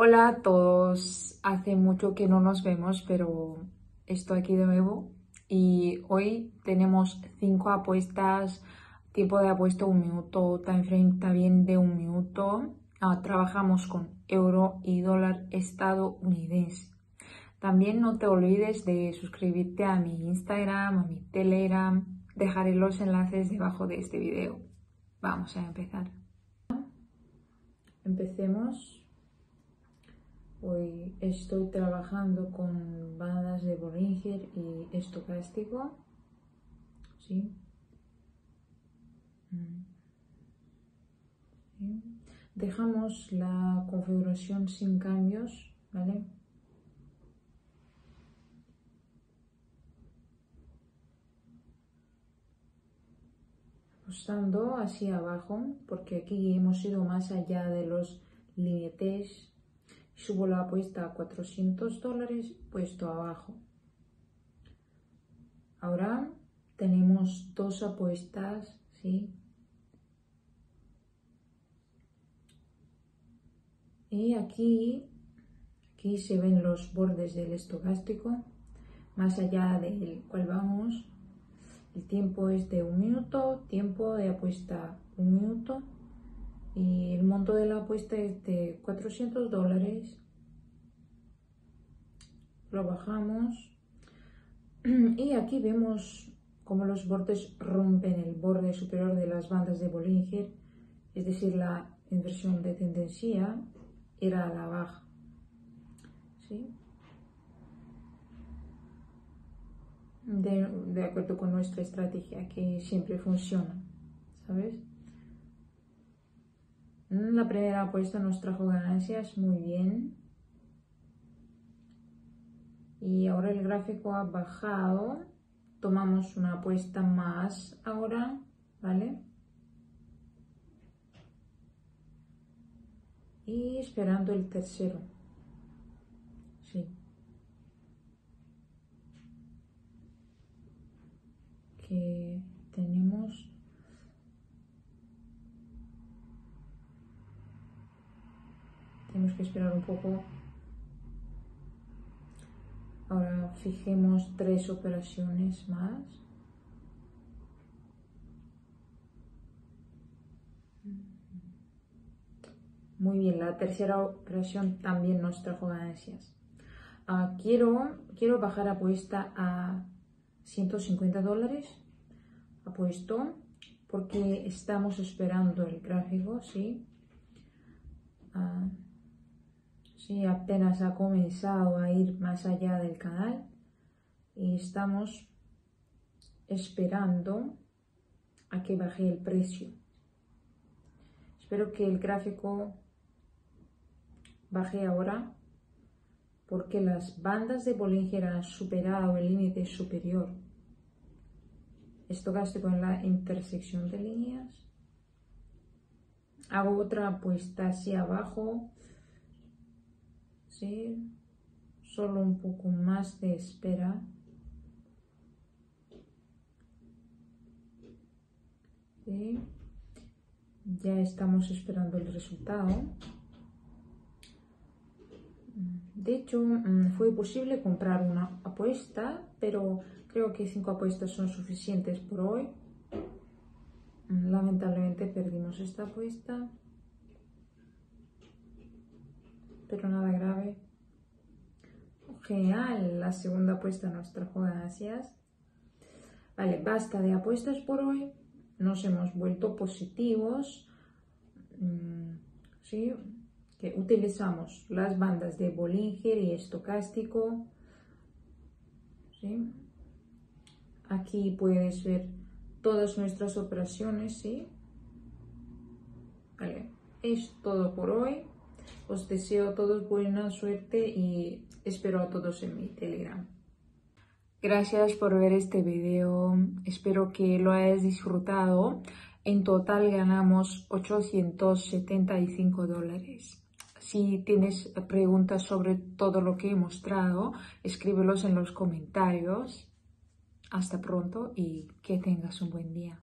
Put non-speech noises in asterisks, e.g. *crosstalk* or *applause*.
Hola a todos, hace mucho que no nos vemos, pero estoy aquí de nuevo y hoy tenemos cinco apuestas, tiempo de apuesta un minuto, time frame también de un minuto. Ah, trabajamos con euro y dólar estadounidense. También no te olvides de suscribirte a mi Instagram, a mi Telegram, dejaré los enlaces debajo de este video. Vamos a empezar. Empecemos. Hoy estoy trabajando con bandas de Bollinger y estocástico. ¿Sí? Mm. ¿Sí? Dejamos la configuración sin cambios, ¿vale? Ajustando hacia abajo, porque aquí hemos ido más allá de los límites subo la apuesta a 400 dólares puesto abajo. Ahora tenemos dos apuestas, ¿sí? Y aquí, aquí se ven los bordes del estocástico, más allá del cual vamos. El tiempo es de un minuto, tiempo de apuesta un minuto y el monto de la apuesta es de 400 dólares. Lo bajamos *clears throat* y aquí vemos cómo los bordes rompen el borde superior de las bandas de Bollinger, es decir, la inversión de tendencia era a la baja. ¿Sí? De, de acuerdo con nuestra estrategia que siempre funciona, ¿sabes? Mm, la primera apuesta nos trajo ganancias, muy bien. Y ahora el gráfico ha bajado. Tomamos una apuesta más ahora, ¿vale? Y esperando el tercero. Sí. Que tenemos tenemos que esperar un poco. Ahora fijemos tres operaciones más. Muy bien, la tercera operación también nos trajo ganancias. Ah, quiero, quiero bajar apuesta a 150 dólares. Apuesto porque estamos esperando el gráfico, ¿sí? Ah, ¿sí? apenas ha comenzado a ir más allá del canal y estamos esperando a que baje el precio. Espero que el gráfico baje ahora porque las bandas de Bollinger han superado el límite superior. Estocástico en la intersección de líneas. Hago otra apuesta hacia abajo Solo un poco más de espera. Ya estamos esperando el resultado. De hecho, mm, fue posible comprar una apuesta, pero creo que cinco apuestas son suficientes por hoy. Lamentablemente perdimos esta apuesta pero nada grave. Genial, la segunda apuesta nos trajo ganancias. Vale, basta de apuestas por hoy. Nos hemos vuelto positivos. Mm, ¿sí? Que utilizamos las bandas de Bollinger y estocástico. ¿sí? Aquí puedes ver todas nuestras operaciones. ¿sí? Vale, es todo por hoy. Os deseo a todos buena suerte y espero a todos en mi Telegram. Gracias por ver este video. Espero que lo hayas disfrutado. En total ganamos 875 dólares. Si tienes preguntas sobre todo lo que he mostrado, escríbelos en los comentarios. Hasta pronto y que tengas un buen día.